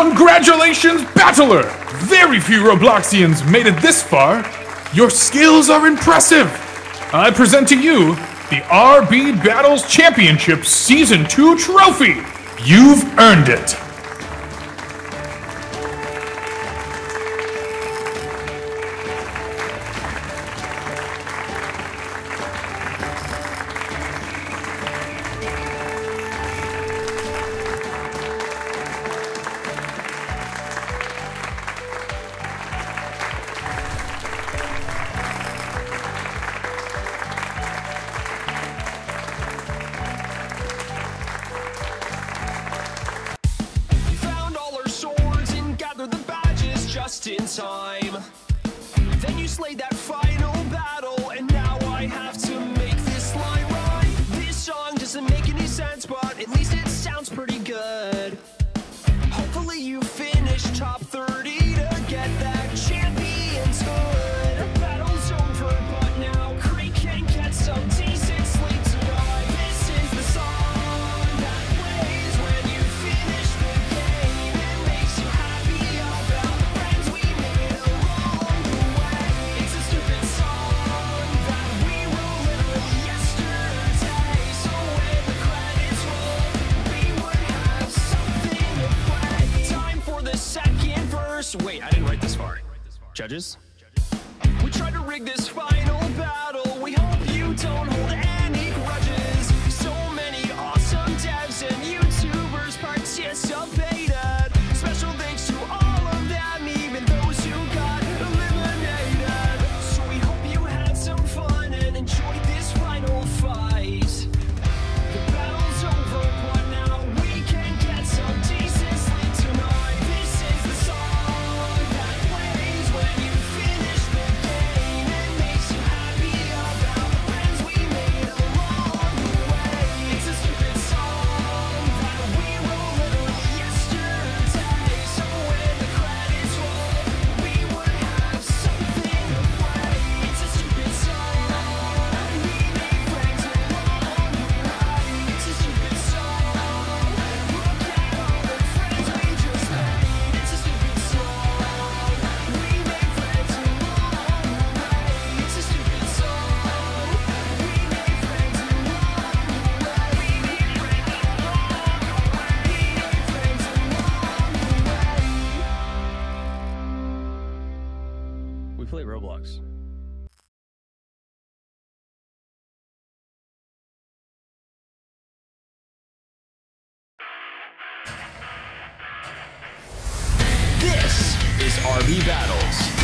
Congratulations, Battler! Very few Robloxians made it this far. Your skills are impressive. I present to you the RB Battles Championship Season 2 trophy. You've earned it. just in time. Then you slayed that final battle and Just wait, I didn't write this far. Judges? We tried to rig this final. play Roblox. This is RB Battles.